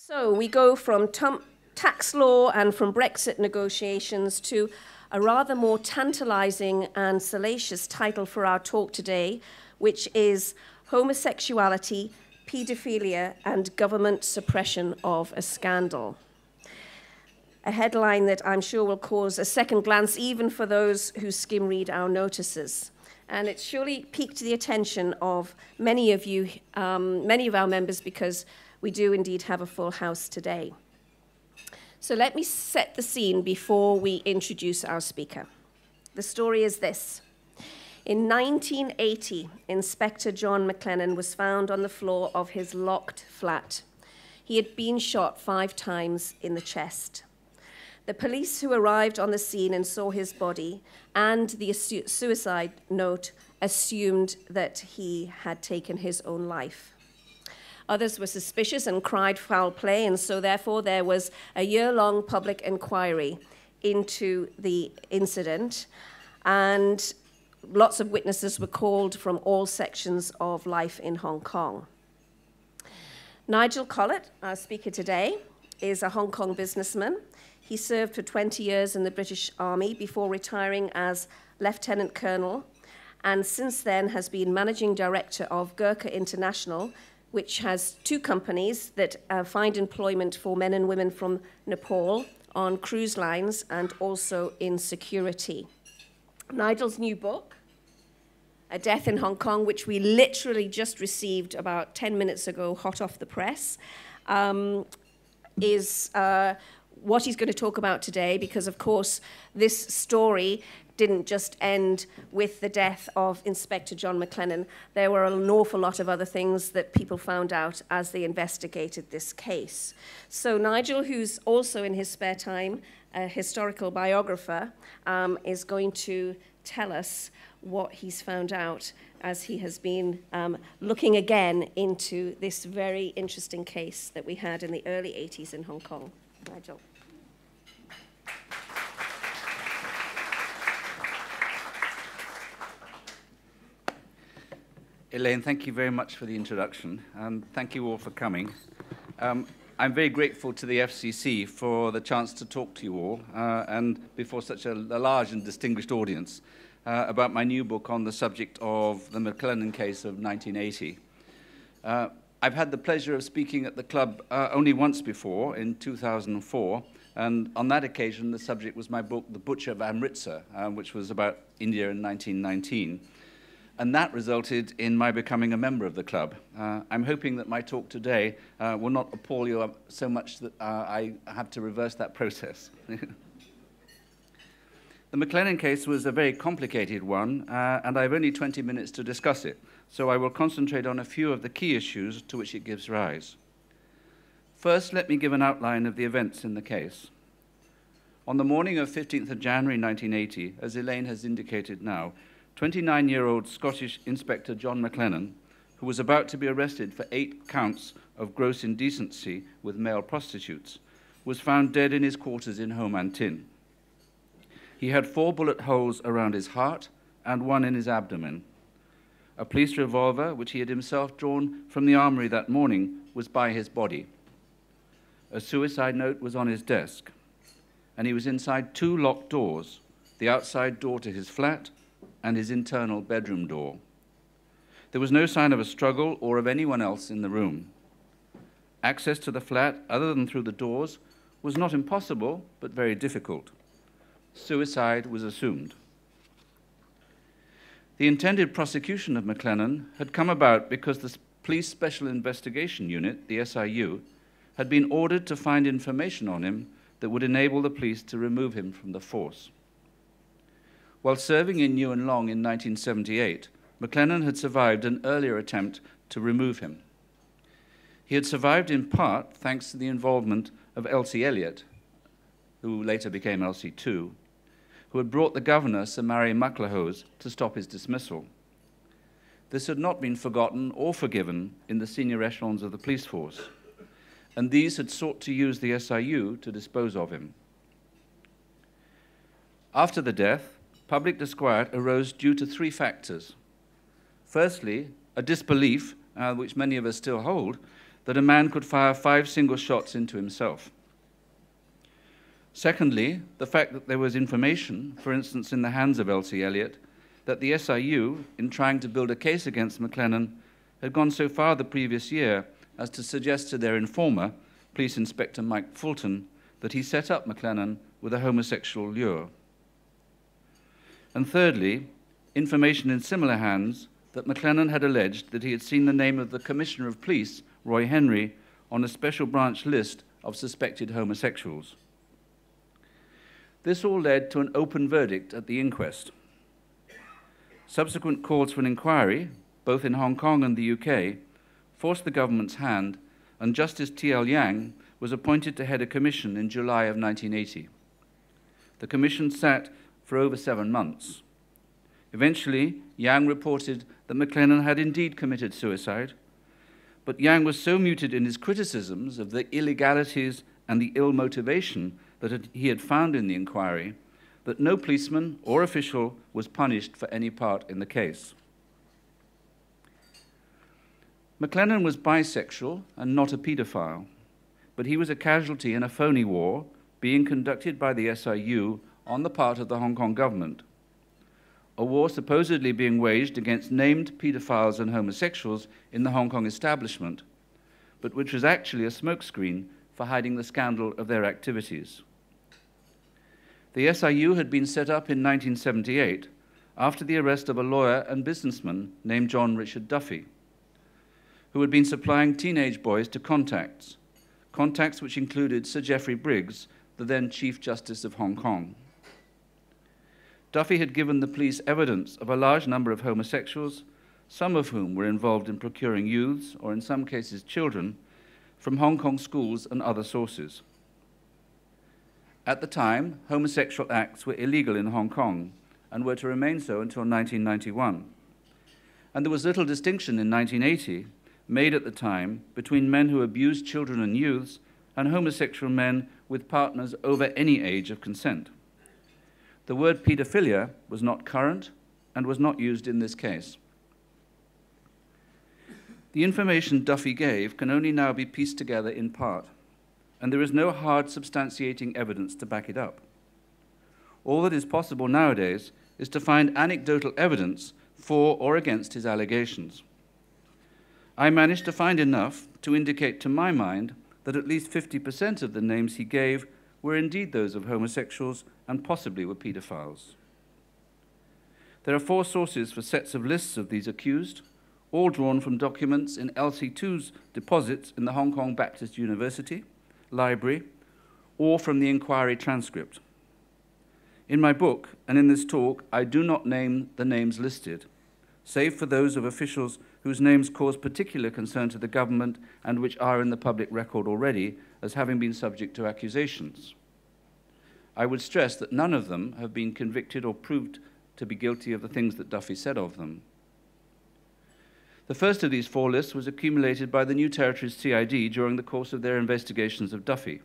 So we go from tax law and from Brexit negotiations to a rather more tantalizing and salacious title for our talk today, which is Homosexuality, Paedophilia, and Government Suppression of a Scandal. A headline that I'm sure will cause a second glance even for those who skim read our notices. And it's surely piqued the attention of many of you, um, many of our members, because we do indeed have a full house today. So let me set the scene before we introduce our speaker. The story is this. In 1980, Inspector John McLennan was found on the floor of his locked flat. He had been shot five times in the chest. The police who arrived on the scene and saw his body and the suicide note assumed that he had taken his own life. Others were suspicious and cried foul play, and so therefore there was a year long public inquiry into the incident, and lots of witnesses were called from all sections of life in Hong Kong. Nigel Collett, our speaker today, is a Hong Kong businessman. He served for 20 years in the British Army before retiring as Lieutenant Colonel, and since then has been managing director of Gurkha International, which has two companies that uh, find employment for men and women from Nepal on cruise lines and also in security. Nigel's new book, A Death in Hong Kong, which we literally just received about 10 minutes ago, hot off the press, um, is uh, what he's going to talk about today because, of course, this story didn't just end with the death of Inspector John McLennan. There were an awful lot of other things that people found out as they investigated this case. So Nigel, who's also in his spare time a historical biographer, um, is going to tell us what he's found out as he has been um, looking again into this very interesting case that we had in the early 80s in Hong Kong. Nigel. Elaine, thank you very much for the introduction, and thank you all for coming. Um, I'm very grateful to the FCC for the chance to talk to you all, uh, and before such a, a, large and distinguished audience, uh, about my new book on the subject of the McLennan case of 1980. Uh, I've had the pleasure of speaking at the club uh, only once before, in 2004, and on that occasion the subject was my book, The Butcher of Amritsar, uh, which was about India in 1919 and that resulted in my becoming a member of the club. Uh, I'm hoping that my talk today uh, will not appall you so much that uh, I have to reverse that process. the McLennan case was a very complicated one, uh, and I have only 20 minutes to discuss it, so I will concentrate on a few of the key issues to which it gives rise. First, let me give an outline of the events in the case. On the morning of 15th of January 1980, as Elaine has indicated now, 29 year old Scottish Inspector John McLennan, who was about to be arrested for eight counts of gross indecency with male prostitutes, was found dead in his quarters in Homantin. He had four bullet holes around his heart and one in his abdomen. A police revolver, which he had himself drawn from the armory that morning, was by his body. A suicide note was on his desk, and he was inside two locked doors the outside door to his flat and his internal bedroom door. There was no sign of a struggle or of anyone else in the room. Access to the flat, other than through the doors, was not impossible, but very difficult. Suicide was assumed. The intended prosecution of McLennan had come about because the Police Special Investigation Unit, the SIU, had been ordered to find information on him that would enable the police to remove him from the force. While serving in Yuen Long in 1978, McLennan had survived an earlier attempt to remove him. He had survived in part thanks to the involvement of Elsie Elliott, who later became Elsie Tu, who had brought the governor, Sir Murray MacLehose, to stop his dismissal. This had not been forgotten or forgiven in the senior echelons of the police force, and these had sought to use the SIU to dispose of him. After the death, public disquiet arose due to three factors. Firstly, a disbelief, uh, which many of us still hold, that a man could fire five single shots into himself. Secondly, the fact that there was information, for instance in the hands of Elsie Elliott, that the SIU, in trying to build a case against McLennan, had gone so far the previous year as to suggest to their informer, Police Inspector Mike Fulton, that he set up McLennan with a homosexual lure. And thirdly, information in similar hands that McLennan had alleged that he had seen the name of the Commissioner of Police, Roy Henry, on a special branch list of suspected homosexuals. This all led to an open verdict at the inquest. Subsequent calls for an inquiry, both in Hong Kong and the UK, forced the government's hand, and Justice T.L. Yang was appointed to head a commission in July of 1980. The commission sat for over seven months. Eventually, Yang reported that McLennan had indeed committed suicide, but Yang was so muted in his criticisms of the illegalities and the ill motivation that he had found in the inquiry that no policeman or official was punished for any part in the case. McLennan was bisexual and not a paedophile, but he was a casualty in a phony war being conducted by the SIU on the part of the Hong Kong government. A war supposedly being waged against named paedophiles and homosexuals in the Hong Kong establishment, but which was actually a smokescreen for hiding the scandal of their activities. The SIU had been set up in 1978 after the arrest of a lawyer and businessman named John Richard Duffy, who had been supplying teenage boys to contacts, contacts which included Sir Geoffrey Briggs, the then Chief Justice of Hong Kong. Duffy had given the police evidence of a large number of homosexuals, some of whom were involved in procuring youths, or in some cases children, from Hong Kong schools and other sources. At the time, homosexual acts were illegal in Hong Kong and were to remain so until 1991. And there was little distinction in 1980 made at the time between men who abused children and youths and homosexual men with partners over any age of consent. The word paedophilia was not current and was not used in this case. The information Duffy gave can only now be pieced together in part and there is no hard substantiating evidence to back it up. All that is possible nowadays is to find anecdotal evidence for or against his allegations. I managed to find enough to indicate to my mind that at least 50% of the names he gave were indeed those of homosexuals and possibly were paedophiles. There are four sources for sets of lists of these accused, all drawn from documents in Elsie Tu's deposits in the Hong Kong Baptist University library, or from the inquiry transcript. In my book and in this talk, I do not name the names listed, save for those of officials whose names cause particular concern to the government and which are in the public record already as having been subject to accusations. I would stress that none of them have been convicted or proved to be guilty of the things that Duffy said of them. The first of these four lists was accumulated by the New Territories CID during the course of their investigations of Duffy.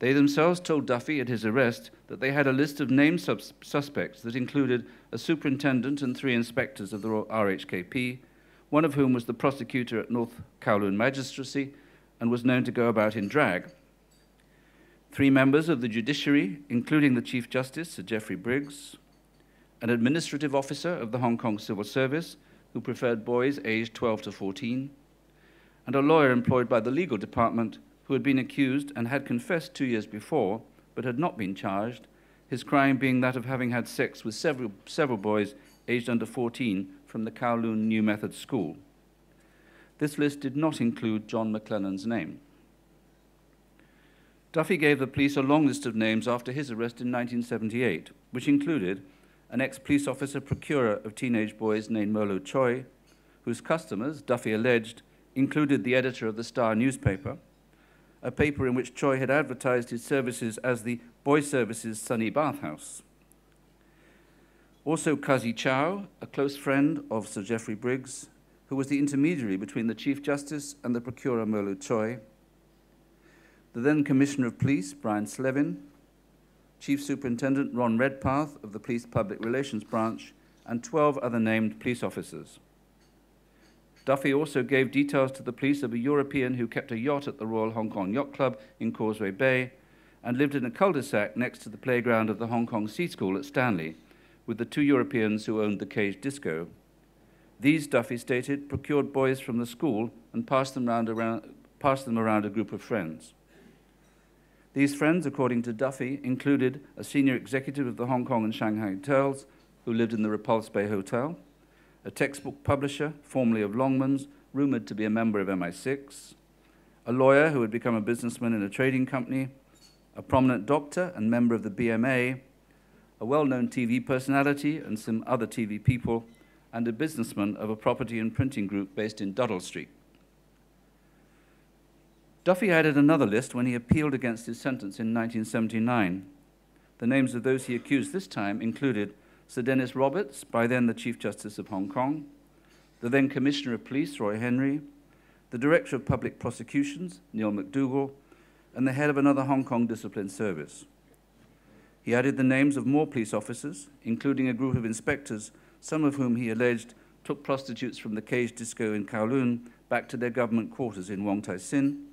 They themselves told Duffy at his arrest that they had a list of named sus suspects that included a superintendent and three inspectors of the RHKP, one of whom was the prosecutor at North Kowloon Magistracy and was known to go about in drag. Three members of the judiciary, including the Chief Justice, Sir Geoffrey Briggs, an administrative officer of the Hong Kong Civil Service, who preferred boys aged 12 to 14, and a lawyer employed by the legal department who had been accused and had confessed two years before but had not been charged, his crime being that of having had sex with several, several boys aged under 14 from the Kowloon New Method School. This list did not include John McLennan's name. Duffy gave the police a long list of names after his arrest in 1978, which included an ex-police officer procurer of teenage boys named Molo Choi, whose customers, Duffy alleged, included the editor of the Star newspaper, a paper in which Choi had advertised his services as the Boy Services Sunny Bathhouse. Also, Kazi Chow, a close friend of Sir Geoffrey Briggs, who was the intermediary between the Chief Justice and the procurer Molo Choi, the then Commissioner of Police, Brian Slevin, Chief Superintendent Ron Redpath of the Police Public Relations Branch, and 12 other named police officers. Duffy also gave details to the police of a European who kept a yacht at the Royal Hong Kong Yacht Club in Causeway Bay and lived in a cul-de-sac next to the playground of the Hong Kong Sea School at Stanley with the two Europeans who owned the cage disco. These, Duffy stated, procured boys from the school and passed them, around, passed them around a group of friends. These friends, according to Duffy, included a senior executive of the Hong Kong and Shanghai hotels who lived in the Repulse Bay Hotel, a textbook publisher, formerly of Longmans, rumored to be a member of MI6, a lawyer who had become a businessman in a trading company, a prominent doctor and member of the BMA, a well-known TV personality and some other TV people, and a businessman of a property and printing group based in Duddle Street. Duffy added another list when he appealed against his sentence in 1979. The names of those he accused this time included Sir Dennis Roberts, by then the Chief Justice of Hong Kong, the then Commissioner of Police, Roy Henry, the Director of Public Prosecutions, Neil McDougall, and the head of another Hong Kong discipline service. He added the names of more police officers, including a group of inspectors, some of whom he alleged took prostitutes from the cage disco in Kowloon back to their government quarters in Wong Tai Sin,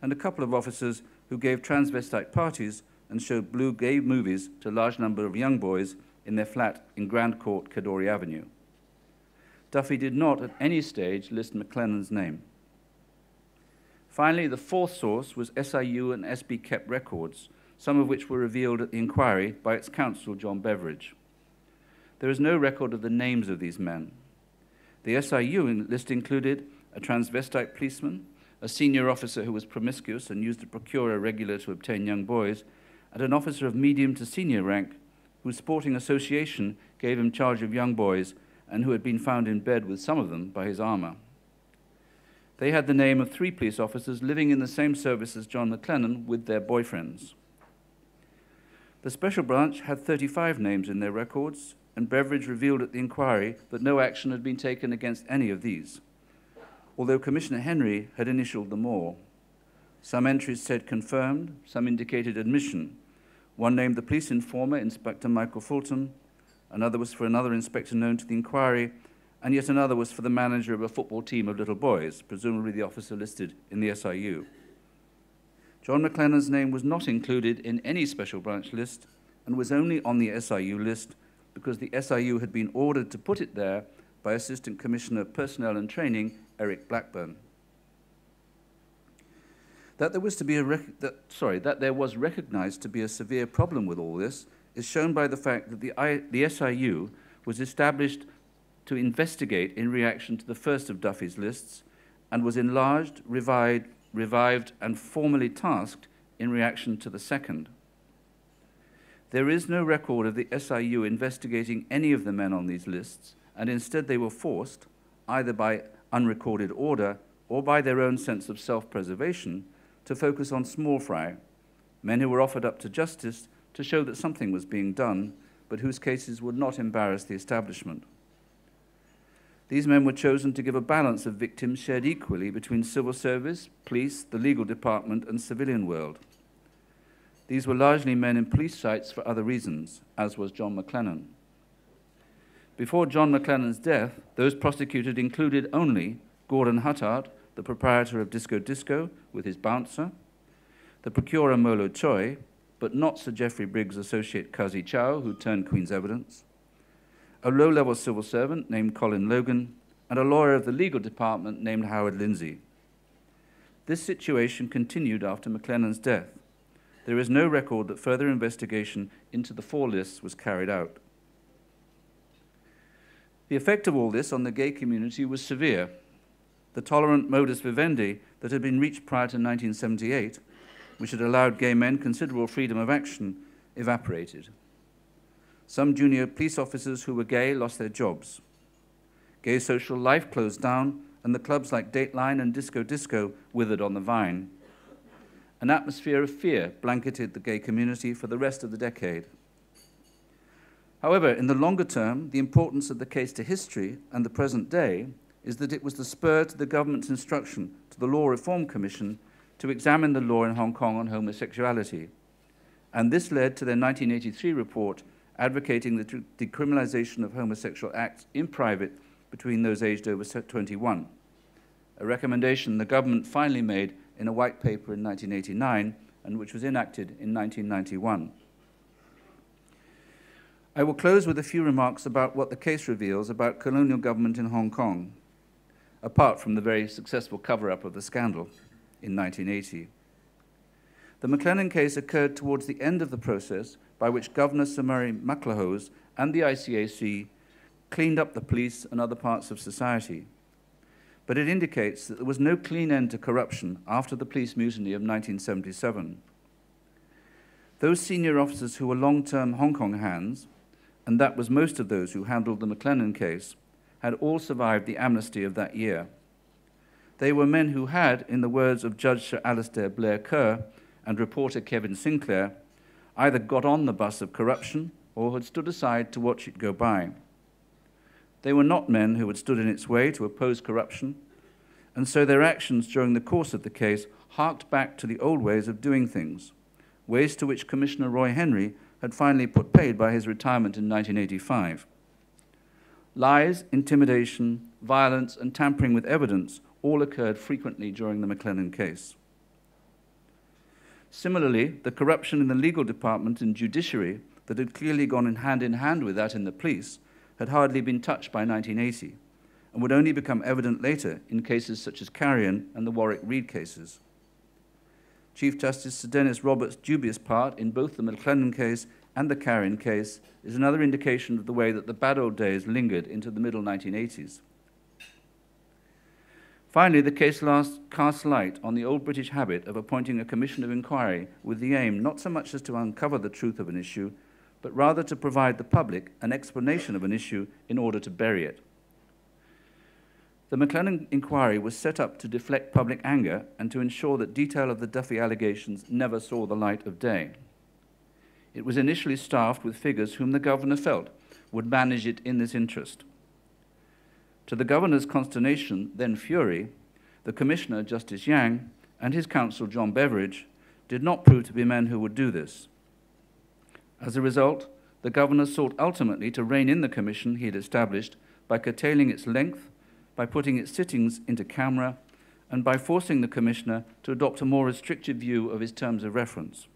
and a couple of officers who gave transvestite parties and showed blue gay movies to a large number of young boys in their flat in Grand Court, Kadoorie Avenue. Duffy did not at any stage list McLennan's name. Finally, the fourth source was SIU and SB kept records, some of which were revealed at the inquiry by its counsel, John Beveridge. There is no record of the names of these men. The SIU list included a transvestite policeman, a senior officer who was promiscuous and used to procure a regular to obtain young boys, and an officer of medium to senior rank whose sporting association gave him charge of young boys and who had been found in bed with some of them by his amah. They had the name of three police officers living in the same service as John McLennan with their boyfriends. The special branch had 35 names in their records, and Beveridge revealed at the inquiry that no action had been taken against any of these, although Commissioner Henry had initialed them all. Some entries said confirmed, some indicated admission, one named the police informer, Inspector Michael Fulton, another was for another inspector known to the inquiry, and yet another was for the manager of a football team of little boys, presumably the officer listed in the SIU. John McLennan's name was not included in any special branch list and was only on the SIU list because the SIU had been ordered to put it there by Assistant Commissioner Personnel and Training, Eric Blackburn. That there was to be a that, sorry that there was recognized to be a severe problem with all this is shown by the fact that the, I, the SIU was established to investigate in reaction to the first of Duffy's lists and was enlarged, revived, revived and formally tasked in reaction to the second. There is no record of the SIU investigating any of the men on these lists, and instead they were forced, either by unrecorded order or by their own sense of self preservation, to focus on small fry, men who were offered up to justice to show that something was being done, but whose cases would not embarrass the establishment. These men were chosen to give a balance of victims shared equally between civil service, police, the legal department, and civilian world. These were largely men in police sites for other reasons, as was John McLennan. Before John McLennan's death, those prosecuted included only Gordon Huttard, the proprietor of Disco Disco with his bouncer, the procurer Molo Choi, but not Sir Geoffrey Briggs' associate Kazi Chow, who turned Queen's evidence, a low level civil servant named Colin Logan, and a lawyer of the legal department named Howard Lindsay. This situation continued after McLennan's death. There is no record that further investigation into the four lists was carried out. The effect of all this on the gay community was severe the tolerant modus vivendi that had been reached prior to 1978, which had allowed gay men considerable freedom of action, evaporated. Some junior police officers who were gay lost their jobs. Gay social life closed down, and the clubs like Dateline and Disco Disco withered on the vine. An atmosphere of fear blanketed the gay community for the rest of the decade. However, in the longer term, the importance of the case to history and the present day is that it was the spur to the government's instruction to the Law Reform Commission to examine the law in Hong Kong on homosexuality. And this led to their 1983 report advocating the decriminalization of homosexual acts in private between those aged over 21. a recommendation the government finally made in a white paper in 1989 and which was enacted in 1991. I will close with a few remarks about what the case reveals about colonial government in Hong Kong, apart from the very successful cover up of the scandal in 1980. The McLennan case occurred towards the end of the process by which Governor Sir Murray MacLehose and the ICAC cleaned up the police and other parts of society. But it indicates that there was no clean end to corruption after the police mutiny of 1977. Those senior officers who were long term Hong Kong hands, and that was most of those who handled the McLennan case, had all survived the amnesty of that year. They were men who had, in the words of Judge Sir Alastair Blair Kerr and reporter Kevin Sinclair, either got on the bus of corruption or had stood aside to watch it go by. They were not men who had stood in its way to oppose corruption, and so their actions during the course of the case harked back to the old ways of doing things, ways to which Commissioner Roy Henry had finally put paid by his retirement in 1985. Lies, intimidation, violence, and tampering with evidence all occurred frequently during the McLennan case. Similarly, the corruption in the legal department and judiciary that had clearly gone in hand in hand with that in the police had hardly been touched by 1980 and would only become evident later in cases such as Carrian and the Warwick Reid cases. Chief Justice Sir Dennis Roberts' dubious part in both the McLennan case and the Carrian case is another indication of the way that the bad old days lingered into the middle 1980s. Finally, the case last casts light on the old British habit of appointing a commission of inquiry with the aim not so much as to uncover the truth of an issue, but rather to provide the public an explanation of an issue in order to bury it. The McLennan inquiry was set up to deflect public anger and to ensure that detail of the Duffy allegations never saw the light of day. It was initially staffed with figures whom the governor felt would manage it in this interest. To the governor's consternation, then fury, the commissioner, Justice Yang, and his counsel, John Beveridge, did not prove to be men who would do this. As a result, the governor sought ultimately to rein in the commission he had established by curtailing its length, by putting its sittings into camera, and by forcing the commissioner to adopt a more restrictive view of his terms of reference.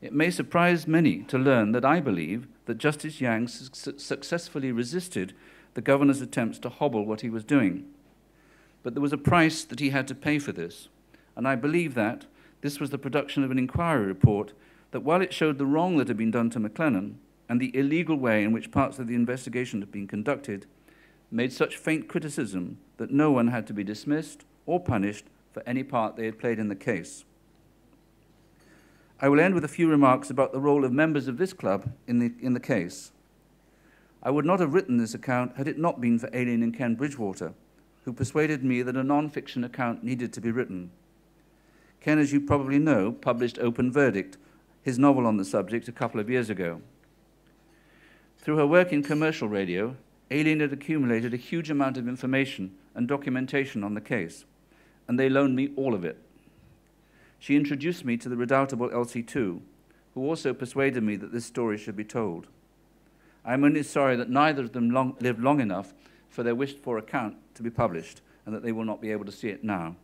It may surprise many to learn that I believe that Justice Yang su successfully resisted the governor's attempts to hobble what he was doing. But there was a price that he had to pay for this, and I believe that this was the production of an inquiry report that while it showed the wrong that had been done to McLennan and the illegal way in which parts of the investigation had been conducted, made such faint criticism that no one had to be dismissed or punished for any part they had played in the case. I will end with a few remarks about the role of members of this club in the, in the case. I would not have written this account had it not been for Aileen and Ken Bridgewater, who persuaded me that a non-fiction account needed to be written. Ken, as you probably know, published Open Verdict, his novel on the subject, a couple of years ago. Through her work in commercial radio, Aileen had accumulated a huge amount of information and documentation on the case, and they loaned me all of it. She introduced me to the redoubtable Elsie Tu, who also persuaded me that this story should be told. I am only sorry that neither of them long, lived long enough for their wished for account to be published and that they will not be able to see it now.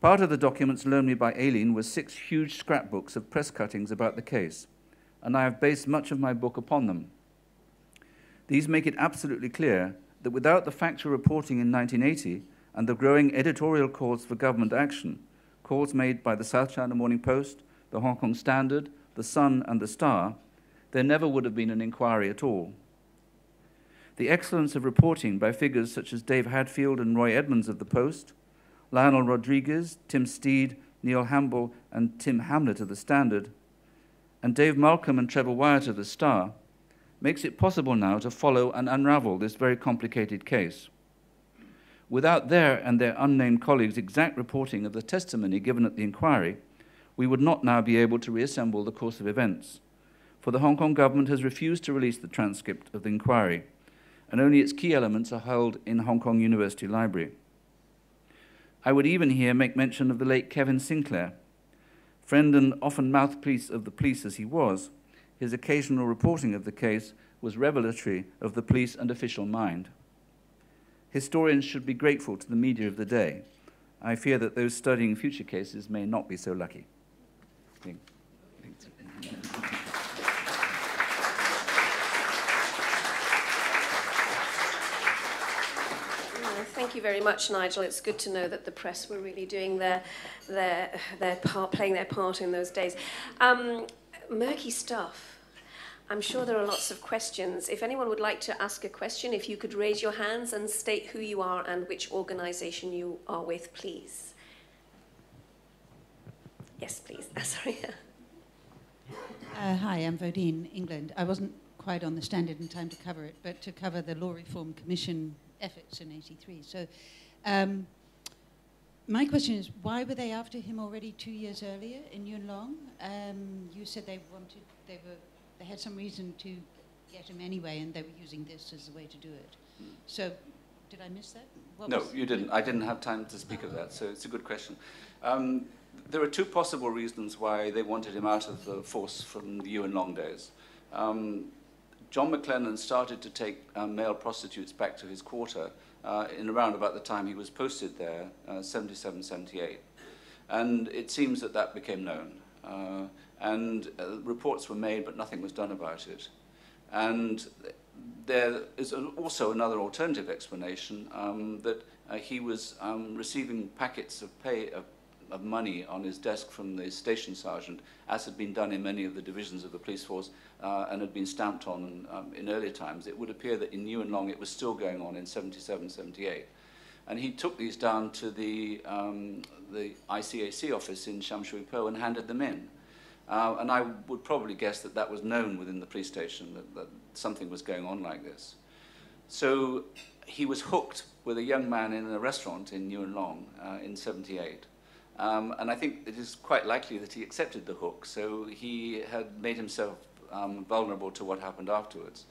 Part of the documents loaned me by Aileen was six huge scrapbooks of press cuttings about the case, and I have based much of my book upon them. These make it absolutely clear that without the factual reporting in 1980 and the growing editorial calls for government action, calls made by the South China Morning Post, the Hong Kong Standard, the Sun, and the Star, there never would have been an inquiry at all. The excellence of reporting by figures such as Dave Hadfield and Roy Edmonds of the Post, Lionel Rodriguez, Tim Steed, Neil Hamble, and Tim Hamlett of The Standard, and Dave Malcolm and Trevor Wyatt of The Star, makes it possible now to follow and unravel this very complicated case. Without their and their unnamed colleagues' exact reporting of the testimony given at the inquiry, we would not now be able to reassemble the course of events. For the Hong Kong government has refused to release the transcript of the inquiry, and only its key elements are held in Hong Kong University Library. I would even here make mention of the late Kevin Sinclair. Friend and often mouthpiece of the police as he was, his occasional reporting of the case was revelatory of the police and official mind. Historians should be grateful to the media of the day. I fear that those studying future cases may not be so lucky. Thank you very much, Nigel. It's good to know that the press were really doing their, their, their part, playing their part in those days. Um, murky stuff. I'm sure there are lots of questions. If anyone would like to ask a question, if you could raise your hands and state who you are and which organisation you are with, please. Yes, please. sorry. Uh, hi, I'm Vodine, England. I wasn't quite on the standard in time to cover it, but to cover the Law Reform Commission efforts in 83. So um, my question is, why were they after him already two years earlier in Yuen Long? Um, you said they wanted, they were, they had some reason to get him anyway, and they were using this as a way to do it. So, did I miss that? What no, you didn't. I didn't have time to speak of that, so it's a good question. Um, there are two possible reasons why they wanted him out of the force from the Yuen Long days. Um, John McLennan started to take um, male prostitutes back to his quarter uh, in around about the time he was posted there, uh, 77, 78. And it seems that that became known. Uh, and uh, reports were made, but nothing was done about it. And there is also another alternative explanation um, that uh, he was um, receiving packets of pay, of of money on his desk from the station sergeant, as had been done in many of the divisions of the police force uh, and had been stamped on um, in earlier times, it would appear that in Yuen Long it was still going on in 77, 78. And he took these down to the, um, the ICAC office in Sham Shui Po and handed them in. Uh, and I would probably guess that that was known within the police station, that, that something was going on like this. So he was hooked with a young man in a restaurant in Yuen Long uh, in 78. Um, and I think it is quite likely that he accepted the hook, so he had made himself um, vulnerable to what happened afterwards.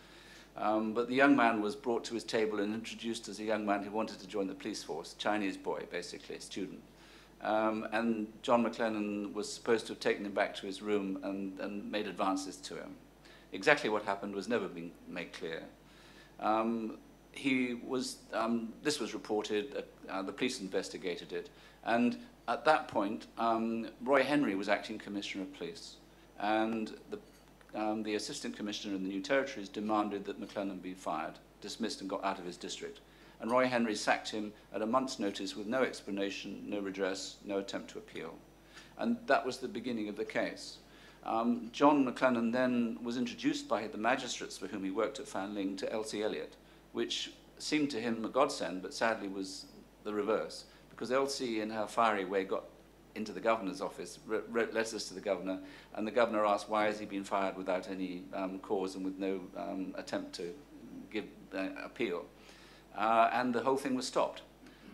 Um, but the young man was brought to his table and introduced as a young man who wanted to join the police force, Chinese boy, basically, a student. Um, and John McLennan was supposed to have taken him back to his room and, and made advances to him. Exactly what happened was never been made clear. Um, he was, um, this was reported, uh, uh, the police investigated it, and at that point, um, Roy Henry was acting Commissioner of Police, and the, um, the Assistant Commissioner in the New Territories demanded that McLennan be fired, dismissed and got out of his district. And Roy Henry sacked him at a month's notice with no explanation, no redress, no attempt to appeal. And that was the beginning of the case. Um, John McLennan then was introduced by the magistrates for whom he worked at Fanling to Elsie Elliott, which seemed to him a godsend, but sadly was the reverse because Elsie, in her fiery way, got into the governor's office, wrote letters to the governor, and the governor asked why has he been fired without any um, cause and with no um, attempt to give uh, appeal. Uh, and the whole thing was stopped.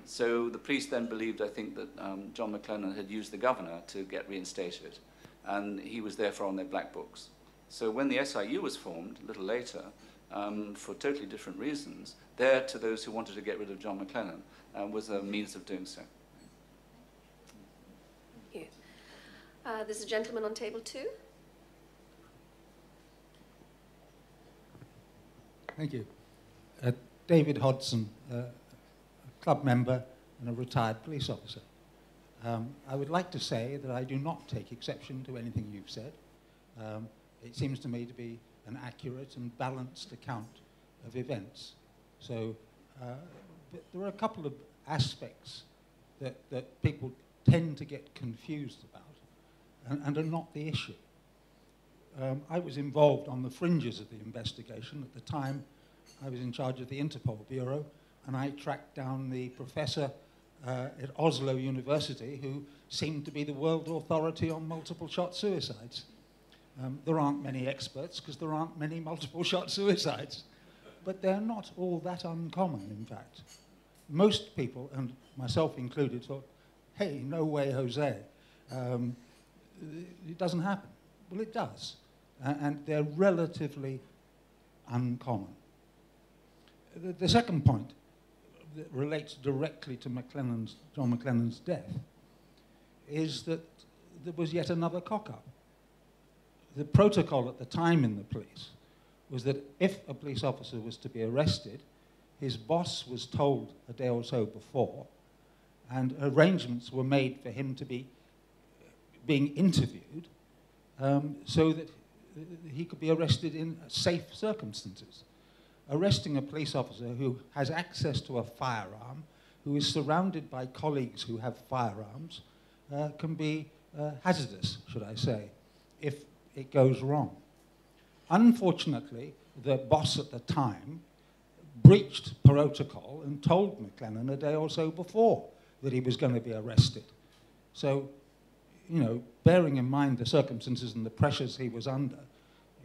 So the police then believed, I think, that um, John McLennan had used the governor to get reinstated, and he was therefore on their black books. So when the SIU was formed, a little later, um, for totally different reasons, there to those who wanted to get rid of John McLennan uh, was a means of doing so. Thank you. Uh, there's a gentleman on table two. Thank you. Uh, David Hodson, uh, a club member and a retired police officer. Um, I would like to say that I do not take exception to anything you've said. Um, it seems to me to be an accurate and balanced account of events. So uh, there are a couple of aspects that, that people tend to get confused about and, and are not the issue. Um, I was involved on the fringes of the investigation. At the time, I was in charge of the Interpol Bureau, and I tracked down the professor uh, at Oslo University who seemed to be the world authority on multiple shot suicides. Um, there aren't many experts because there aren't many multiple shot suicides but they're not all that uncommon, in fact. Most people, and myself included, thought, hey, no way, Jose. Um, it doesn't happen. Well, it does. and they're relatively uncommon. The, second point relates directly to McLennan's, John McLennan's death is that there was yet another cock-up. The protocol at the time in the police was that if a police officer was to be arrested, his boss was told a day or so before, and arrangements were made for him to be being interviewed um, so that he could be arrested in safe circumstances. Arresting a police officer who has access to a firearm, who is surrounded by colleagues who have firearms, uh, can be uh, hazardous, should I say, if it goes wrong. Unfortunately, the boss at the time breached protocol and told McLennan a day or so before that he was going to be arrested. So, you know, bearing in mind the circumstances and the pressures he was under,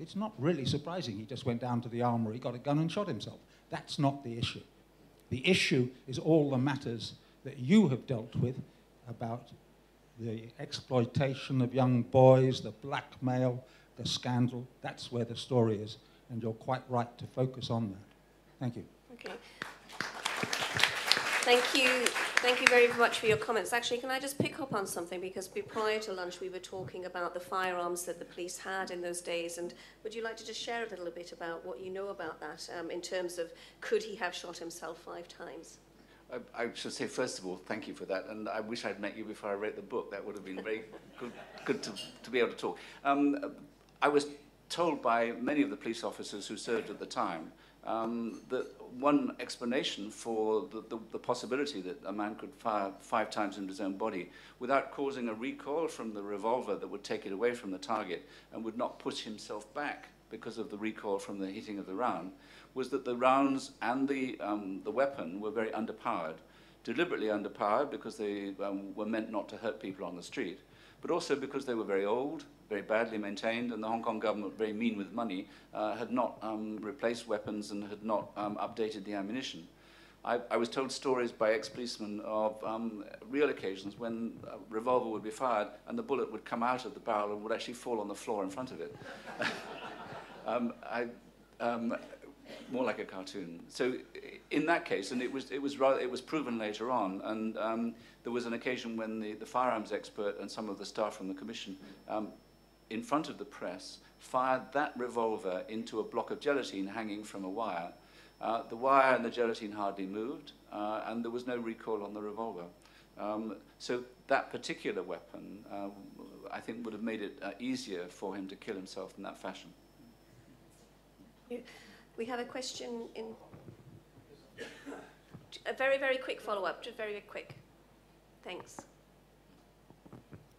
it's not really surprising he just went down to the armory, got a gun, and shot himself. That's not the issue. The issue is all the matters that you have dealt with about the exploitation of young boys, the blackmail, the scandal. That's where the story is, and you're quite right to focus on that. Thank you. Okay. Thank you. Thank you very much for your comments. Actually, can I just pick up on something? Because prior to lunch, we were talking about the firearms that the police had in those days. And would you like to just share a little bit about what you know about that um, in terms of could he have shot himself five times? I, I should say, first of all, thank you for that. And I wish I'd met you before I wrote the book. That would have been very good, good to, to be able to talk. Um, I was told by many of the police officers who served at the time um, that one explanation for the, the, the, possibility that a man could fire five times into his own body without causing a recoil from the revolver that would take it away from the target and would not push himself back because of the recoil from the hitting of the round was that the rounds and the, um, the weapon were very underpowered, deliberately underpowered because they um, were meant not to hurt people on the street, but also because they were very old, very badly maintained, and the Hong Kong government, very mean with money, uh, had not um, replaced weapons and had not um, updated the ammunition. I, I, was told stories by ex-policemen of um, real occasions when a revolver would be fired and the bullet would come out of the barrel and would actually fall on the floor in front of it. um, I, um, more like a cartoon. So in that case, and it was, it was, rather, it was proven later on, and um, there was an occasion when the, the firearms expert and some of the staff from the commission, um, in front of the press, fired that revolver into a block of gelatine hanging from a wire. Uh, the wire and the gelatine hardly moved, uh, and there was no recoil on the revolver. Um, so that particular weapon, uh, I think, would have made it uh, easier for him to kill himself in that fashion. We have a question in... A very, very quick follow-up, just very, very quick. Thanks.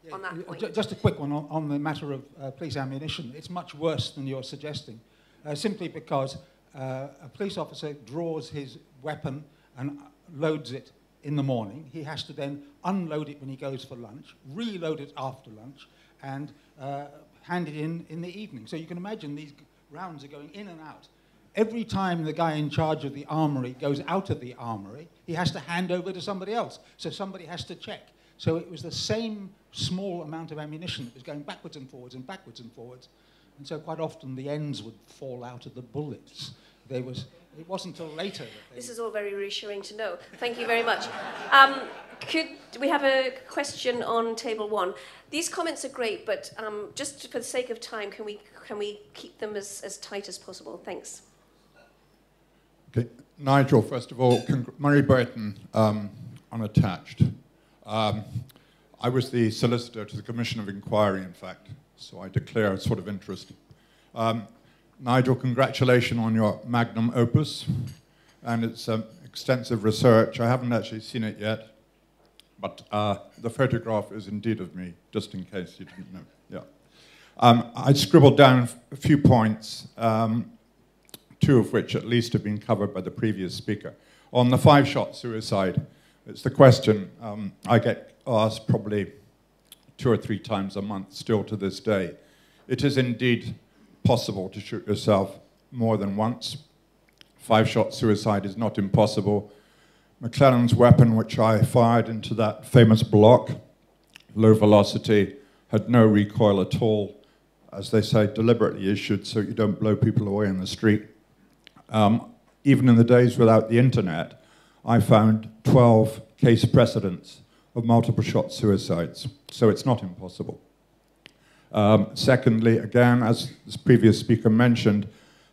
Yeah, on that point. Just a quick one on, on the matter of uh, police ammunition. It's much worse than you're suggesting, uh, simply because uh, a police officer draws his weapon and loads it in the morning. He has to then unload it when he goes for lunch, reload it after lunch, and uh, hand it in in the evening. So you can imagine these rounds are going in and out every time the guy in charge of the armory goes out of the armory, he has to hand over to somebody else. So somebody has to check. So it was the same small amount of ammunition that was going backwards and forwards and backwards and forwards. And so quite often the ends would fall out of the bullets. There was, it wasn't until later. this is all very reassuring to know. Thank you very much. Um, could we have a question on table one? These comments are great, but um, just for the sake of time, can we, can we keep them as, as tight as possible? Thanks. Okay. Nigel, first of all, Murray Burton, um, unattached. Um, I was the solicitor to the Commission of Inquiry, in fact, so I declare a sort of interest. Um, Nigel, congratulations on your magnum opus and its um, extensive research. I haven't actually seen it yet, but uh, the photograph is indeed of me, just in case you didn't know. Yeah. Um, I scribbled down a few points. Um, two of which at least have been covered by the previous speaker. On the five shot suicide, it's the question um, I get asked probably two or three times a month still to this day. It is indeed possible to shoot yourself more than once. Five shot suicide is not impossible. McLennan's weapon, which I fired into that famous block, low velocity, had no recoil at all, as they say, deliberately issued so you don't blow people away in the street. Um, even in the days without the internet, I found 12 case precedents of multiple shot suicides, so it's not impossible. Um, secondly, again, as the previous speaker mentioned,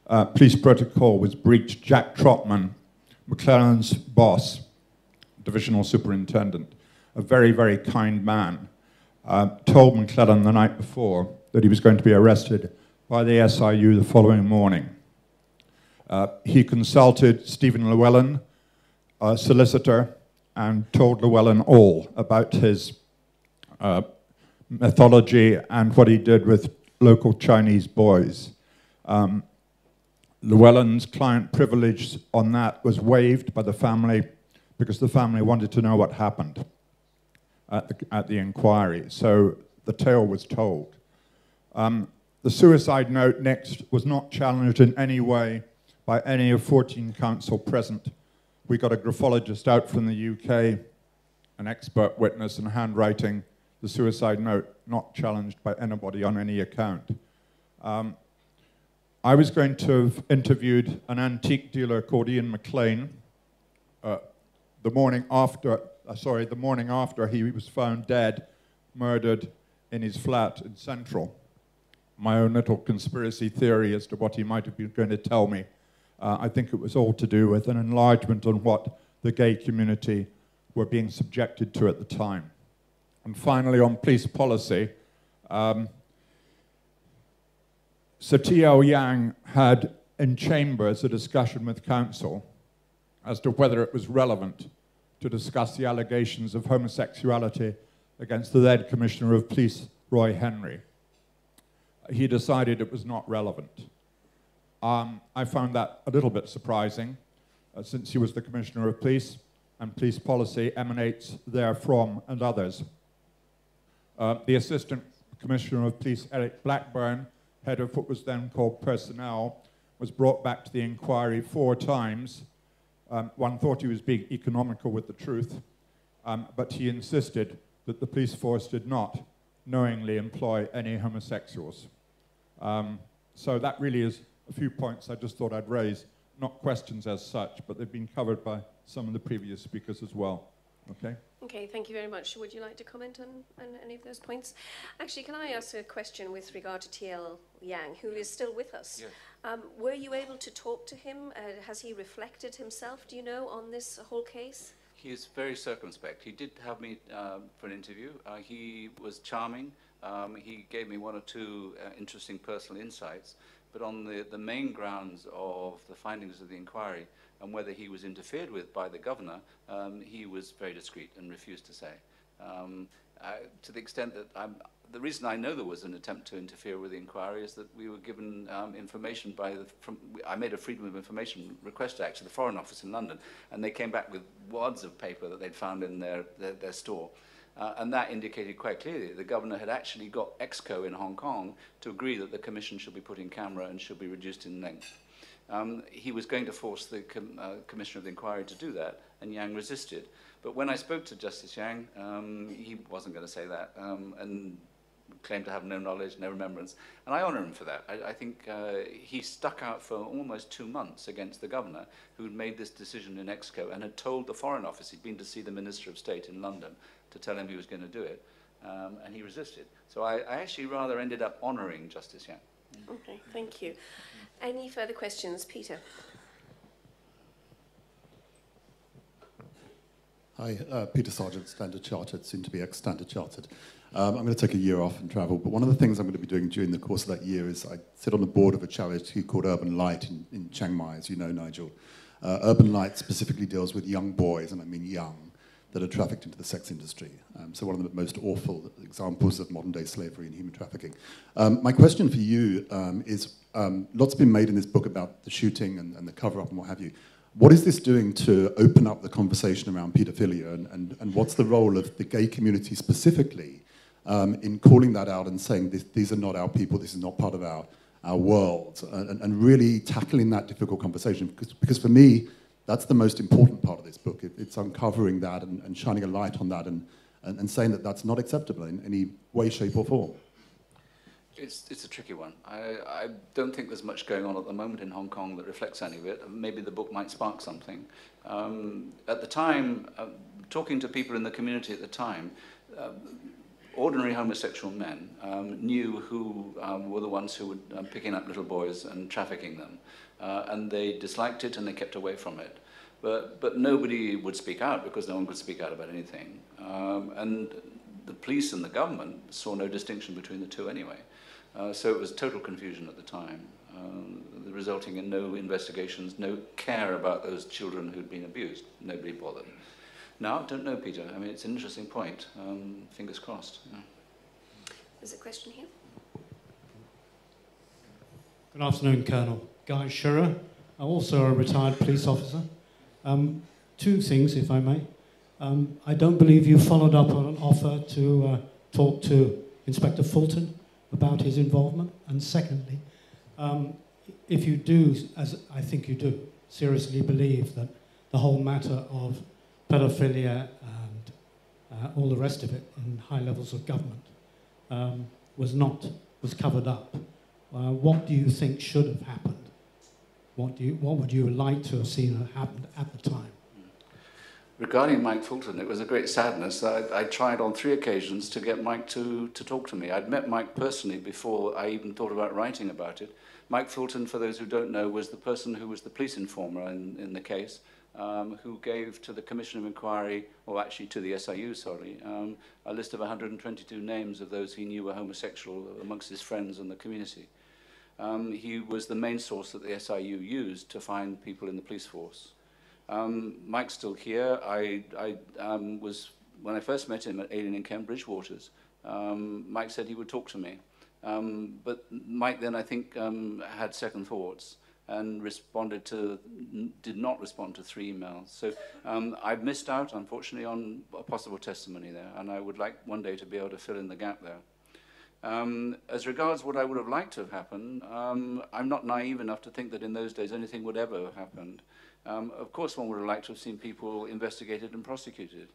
uh, police protocol was breached. Jack Trotman, McClellan's boss, divisional superintendent, a very, very kind man, uh, told McClellan the night before that he was going to be arrested by the SIU the following morning. Uh, he consulted Stephen Llewellyn, a solicitor, and told Llewellyn all about his uh, methodology and what he did with local Chinese boys. Um, Llewellyn's client privilege on that was waived by the family because the family wanted to know what happened at the, at the inquiry. So the tale was told. Um, the suicide note next was not challenged in any way by any of 14 counsel present. We got a graphologist out from the UK, an expert witness in handwriting, the suicide note not challenged by anybody on any account. Um, I was going to have interviewed an antique dealer called Ian McLean uh, the morning after, uh, sorry, the morning after he was found dead, murdered in his flat in Central. My own little conspiracy theory as to what he might have been going to tell me. Uh, I think it was all to do with an enlargement on what the gay community were being subjected to at the time. And finally, on police policy, um, so. Yang had in chambers a discussion with counsel as to whether it was relevant to discuss the allegations of homosexuality against the then Commissioner of Police, Roy Henry. He decided it was not relevant. Um, I found that a little bit surprising, uh, since he was the Commissioner of Police, and police policy emanates therefrom and others. Uh, the Assistant Commissioner of Police, Eric Blackburn, head of what was then called personnel, was brought back to the inquiry four times. Um, one thought he was being economical with the truth, um, but he insisted that the police force did not knowingly employ any homosexuals. Um, so that really is a few points I just thought I'd raise, not questions as such, but they've been covered by some of the previous speakers as well. Okay? Okay, thank you very much. Would you like to comment on, on any of those points? Actually, can I ask a question with regard to T.L. Yang, who is still with us? Yes. Um, were you able to talk to him? Uh, has he reflected himself, do you know, on this whole case? He is very circumspect. He did have me uh, for an interview. Uh, he was charming. Um, he gave me one or two uh, interesting personal insights. But on the, the main grounds of the findings of the inquiry, and whether he was interfered with by the governor, um, he was very discreet and refused to say. Um, to the extent that I'm, the reason I know there was an attempt to interfere with the inquiry is that we were given um, information by the, from, I made a Freedom of Information request to the Foreign Office in London, and they came back with wads of paper that they'd found in their, their, their store. Uh, and that indicated quite clearly that the governor had actually got EXCO in Hong Kong to agree that the commission should be put in camera and should be reduced in length. Um, he was going to force the com uh, Commissioner of the Inquiry to do that, and Yang resisted. But when I spoke to Justice Yang, um, he wasn't going to say that, um, and claimed to have no knowledge, no remembrance. And I honour him for that. I, I think uh, he stuck out for almost two months against the governor, who had made this decision in EXCO and had told the Foreign Office he'd been to see the Minister of State in London to tell him he was going to do it, um, and he resisted. So I, I actually rather ended up honouring Justice Yang. Okay, thank you. Any further questions? Peter. Hi, uh, Peter Sargent, Standard Chartered, soon to be ex-Standard Chartered. Um, I'm going to take a year off and travel, but one of the things I'm going to be doing during the course of that year is I sit on the board of a charity called Urban Light in, in Chiang Mai, as you know, Nigel. Uh, Urban Light specifically deals with young boys, and I mean young, that are trafficked into the sex industry. Um, so one of the most awful examples of modern day slavery and human trafficking. Um, my question for you um, is, um, lots been made in this book about the shooting and, and the cover-up and what have you. What is this doing to open up the conversation around paedophilia and, and, and what's the role of the gay community specifically um, in calling that out and saying this, these are not our people, this is not part of our, our world, and, and really tackling that difficult conversation? Because, because for me, that's the most important part of this book. It, it's uncovering that and, and, shining a light on that and, and, and, saying that that's not acceptable in any way, shape, or form. It's, it's a tricky one. I, I don't think there's much going on at the moment in Hong Kong that reflects any of it. Maybe the book might spark something. Um, at the time, uh, talking to people in the community at the time, uh, ordinary homosexual men um, knew who um, were the ones who were uh, picking up little boys and trafficking them. Uh, and they disliked it and they kept away from it. But, but nobody would speak out because no one could speak out about anything. Um, and the police and the government saw no distinction between the two anyway. Uh, so it was total confusion at the time, um, resulting in no investigations, no care about those children who'd been abused. Nobody bothered. Now, don't know, Peter. I mean, it's an interesting point. Um, fingers crossed. Yeah. There's a question here. Good afternoon, Colonel. Guy Shearer, also a retired police officer. Um, two things, if I may. Um, I don't believe you followed up on an offer to uh, talk to Inspector Fulton about his involvement. And secondly, um, if you do, as I think you do, seriously believe that the whole matter of pedophilia and uh, all the rest of it in high levels of government um, was not, was covered up, uh, what do you think should have happened? What, do you, what would you like to have seen happen at the time? Regarding Mike Fulton, it was a great sadness. I, I tried on three occasions to get Mike to, to talk to me. I'd met Mike personally before I even thought about writing about it. Mike Fulton, for those who don't know, was the person who was the police informer in, in the case, um, who gave to the Commission of Inquiry, or actually to the SIU, sorry, um, a list of 122 names of those he knew were homosexual amongst his friends and the community. Um, he was the main source that the SIU used to find people in the police force. Um, Mike's still here. I, I um, was, when I first met him at Alien in Cambridge Waters, um, Mike said he would talk to me. Um, but Mike then, I think, um, had second thoughts and responded to, did not respond to three emails. So I've missed out, unfortunately, on a possible testimony there, and I would like one day to be able to fill in the gap there. Um, as regards what I would have liked to have happened, um, I'm not naive enough to think that in those days anything would ever have happened. Um, of course, one would have liked to have seen people investigated and prosecuted.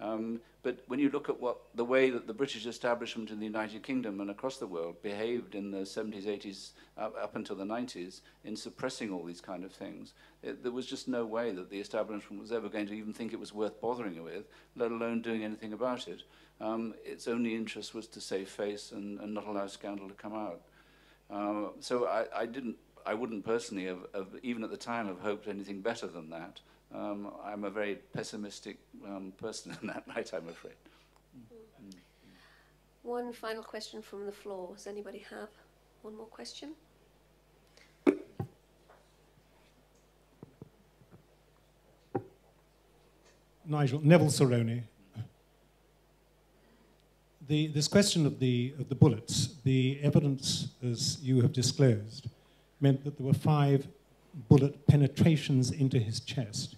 Um, but when you look at what the way that the British establishment in the United Kingdom and across the world behaved in the 70s, 80s, up, up until the 90s in suppressing all these kind of things, it, there was just no way that the establishment was ever going to even think it was worth bothering with, let alone doing anything about it. Um, its only interest was to save face and, and not allow scandal to come out. Uh, so I, I didn't, I wouldn't personally have, have, even at the time, have hoped anything better than that. Um, I'm a very pessimistic um, person in that light, I'm afraid. Mm. One final question from the floor. Does anybody have one more question? Nigel, Neville Cerrone, the, this question of the, of the bullets, the evidence, as you have disclosed, meant that there were five bullet penetrations into his chest.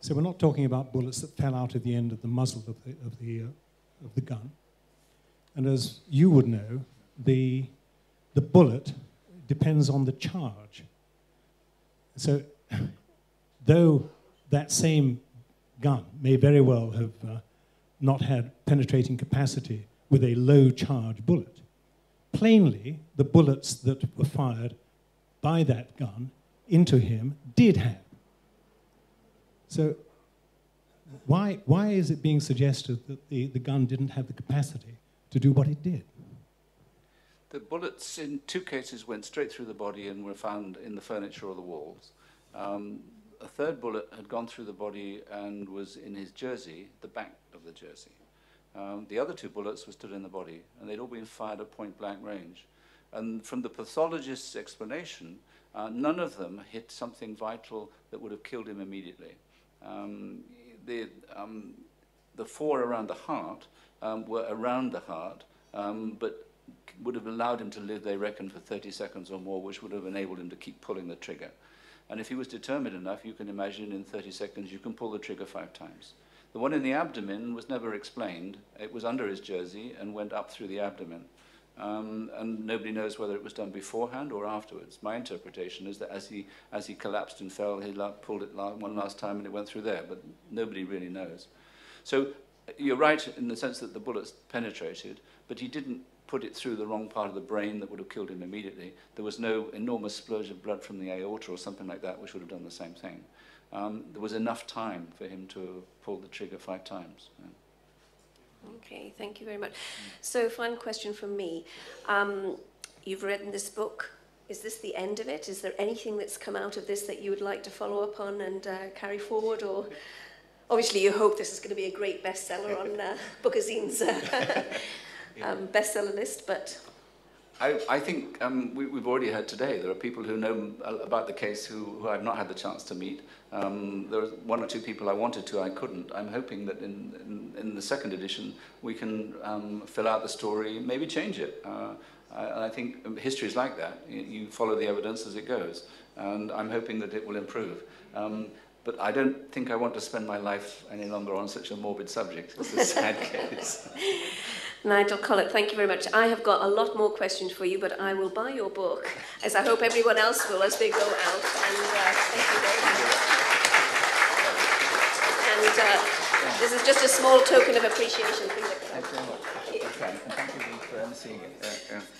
So we're not talking about bullets that fell out of the end of the muzzle of the, of the, uh, of the gun. And as you would know, the, the bullet depends on the charge. So though that same gun may very well have uh, not had penetrating capacity with a low charge bullet. Plainly, the bullets that were fired by that gun into him did have. So, why, why is it being suggested that the, the gun didn't have the capacity to do what it did? The bullets in two cases went straight through the body and were found in the furniture or the walls. Um, a third bullet had gone through the body and was in his jersey, the back of the jersey. Um, the other two bullets were still in the body, and they'd all been fired at point blank range. And from the pathologist's explanation, uh, none of them hit something vital that would have killed him immediately. Um, the, um, the four around the heart um, were around the heart, um, but would have allowed him to live, they reckon, for 30 seconds or more, which would have enabled him to keep pulling the trigger. And if he was determined enough, you can imagine in 30 seconds you can pull the trigger five times. The one in the abdomen was never explained. It was under his jersey and went up through the abdomen. Um, and nobody knows whether it was done beforehand or afterwards. My interpretation is that as he, as he collapsed and fell, he pulled it one last time and it went through there, but nobody really knows. So you're right in the sense that the bullets penetrated, but he didn't put it through the wrong part of the brain that would have killed him immediately. There was no enormous splurge of blood from the aorta or something like that, which would have done the same thing. Um, there was enough time for him to pull the trigger five times. Yeah. Okay, thank you very much. So, final question from me. Um, you've written this book. is this the end of it? Is there anything that's come out of this that you would like to follow up on and uh, carry forward? Or obviously, you hope this is going to be a great bestseller on uh, Bookazine's uh, um, bestseller list, but I, I think um, we, we've already heard today there are people who know about the case who, who I've not had the chance to meet. Um, there are one or two people I wanted to, I couldn't. I'm hoping that in, in, in the second edition we can um, fill out the story, maybe change it. Uh, I, I think um, history is like that. You, you follow the evidence as it goes, and I'm hoping that it will improve. Um, but I don't think I want to spend my life any longer on such a morbid subject. It's a sad case. Nigel Collett, thank you very much. I have got a lot more questions for you, but I will buy your book, as I hope everyone else will as they go out. And uh, thank you very much. And uh, this is just a small token of appreciation for you. Very much. Thank you for emceeing it. Uh, uh.